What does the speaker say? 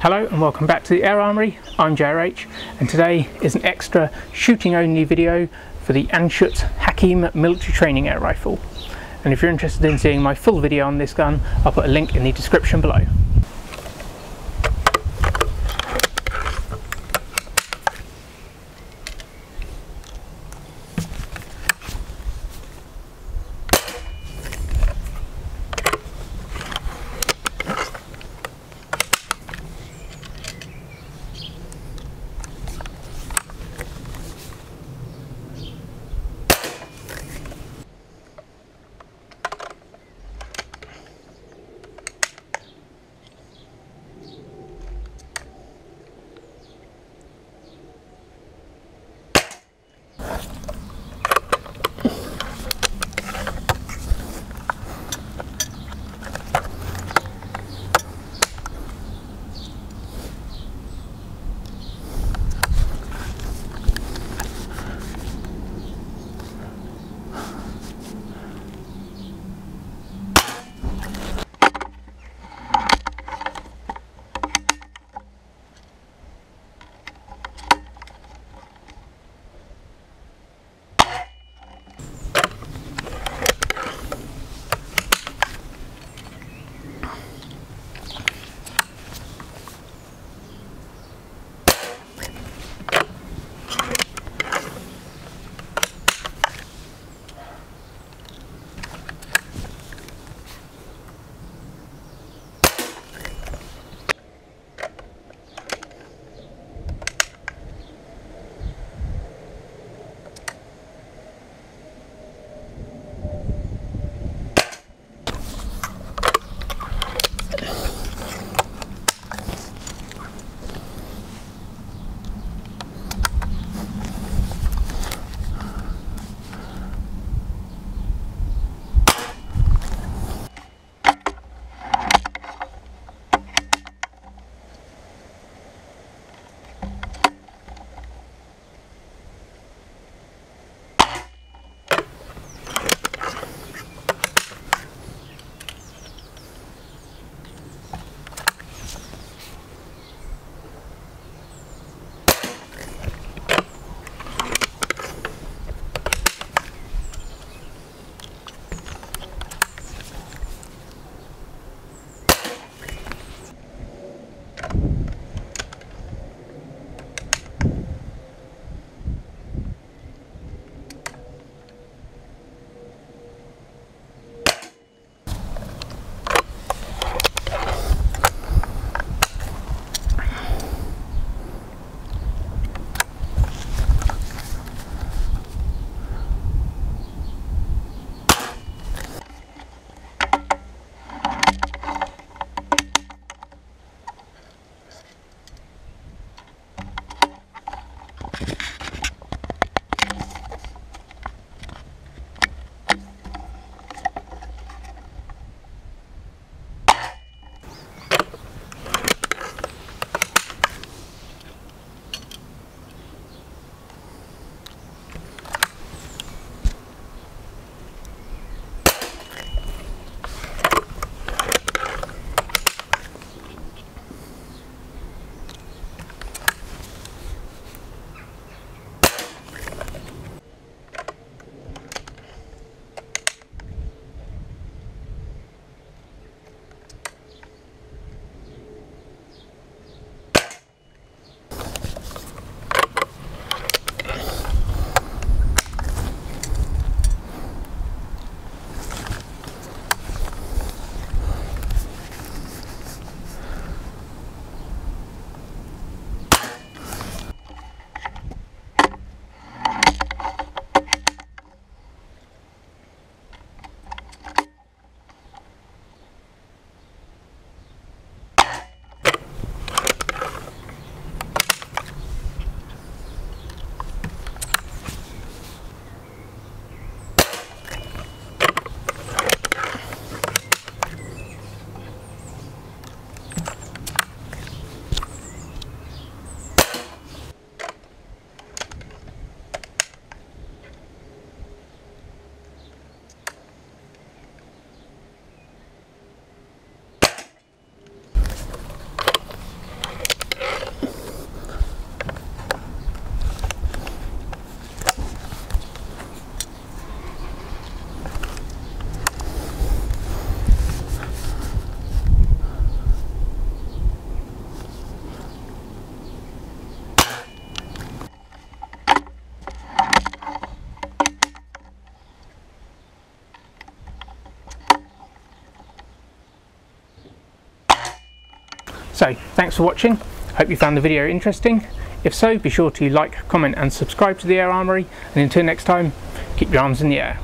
Hello and welcome back to the Air Armoury. I'm JRH and today is an extra shooting only video for the Anschutz Hakim military training air rifle. And if you're interested in seeing my full video on this gun, I'll put a link in the description below. So thanks for watching, hope you found the video interesting. If so, be sure to like, comment and subscribe to the Air Armoury and until next time, keep your arms in the air.